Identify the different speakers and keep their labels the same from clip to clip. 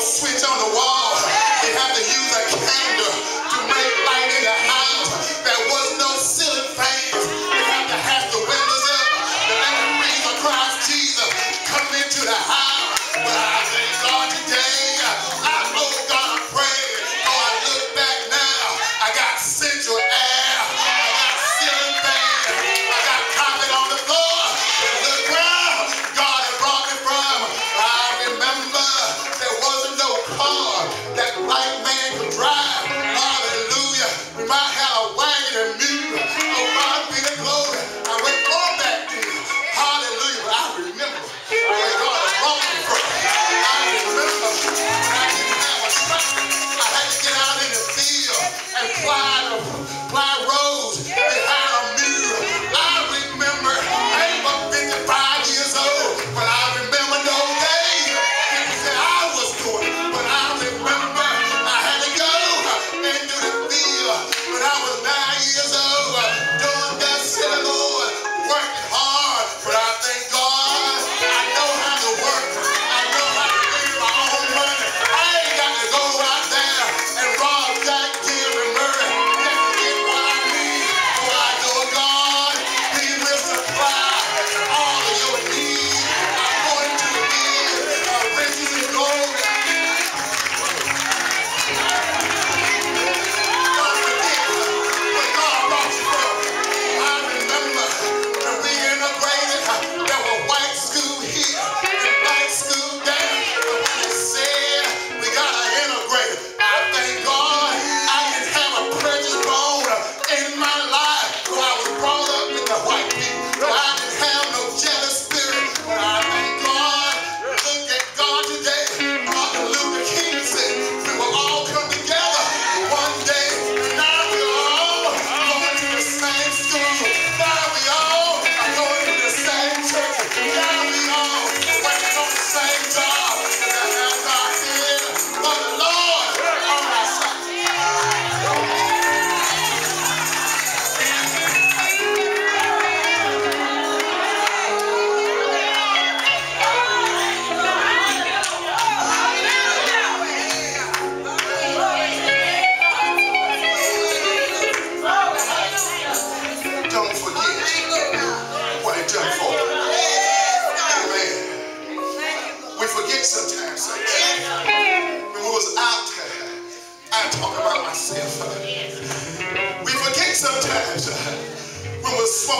Speaker 1: switch on the wall. They have to use a candle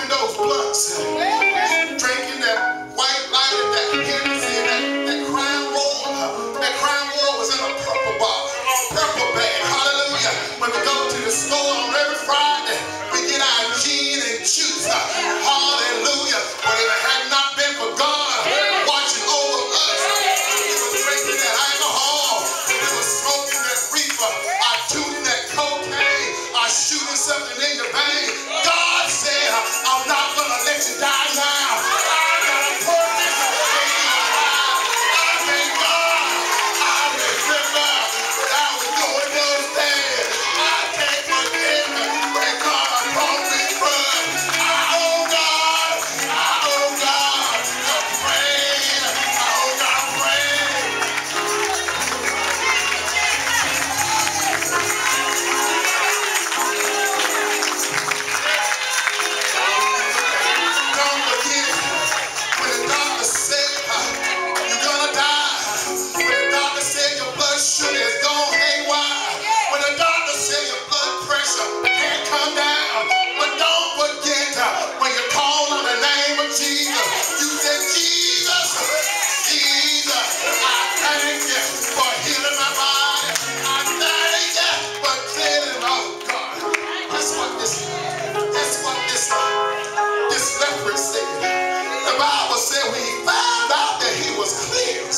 Speaker 1: open those blood.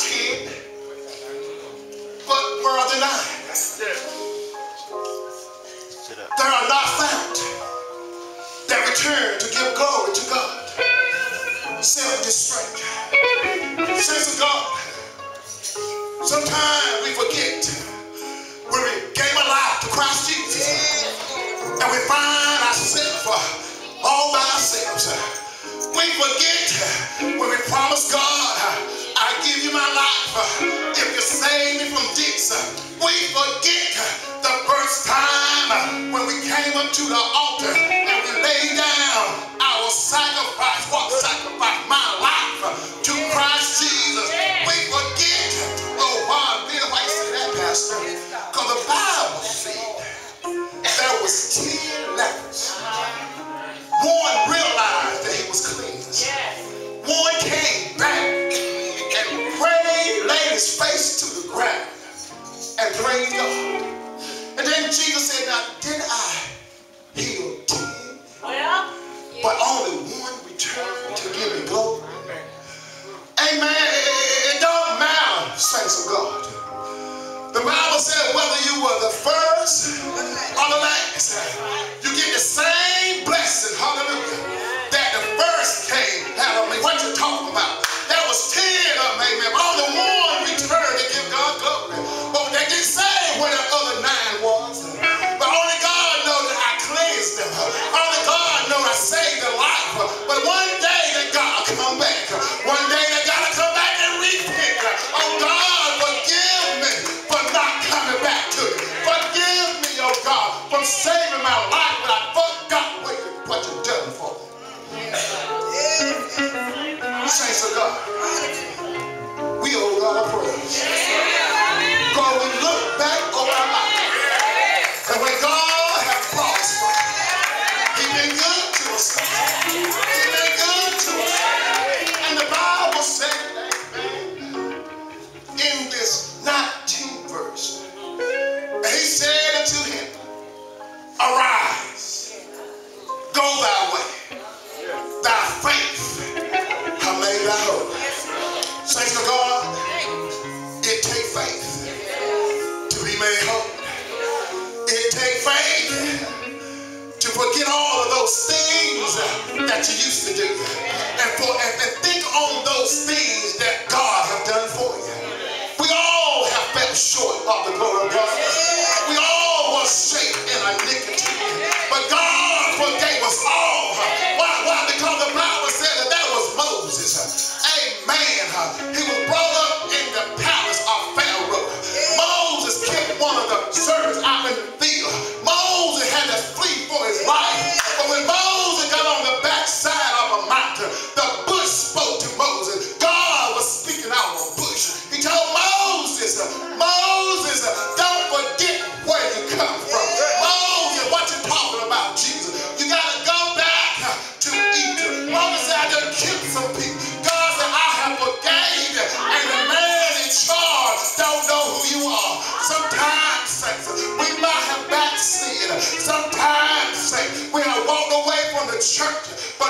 Speaker 1: Godhead, but where are the nine? There are not found. that return to give glory to God. Self destruct. Saints of God, sometimes we forget when we gave our life to Christ Jesus and we find ourselves uh, all by ourselves. We forget when we promise God uh, if you save me from this, uh, we forget uh, the first time uh, when we came up to the altar and we laid down our sacrifice. What sacrifice? My life to Christ Jesus. We forget. are 10 hours. forget all of those things that you used to do. And, for, and, and think on those things that God have done for you. We all have fell short of the glory of God. did. Sometimes we have walked away from the church, but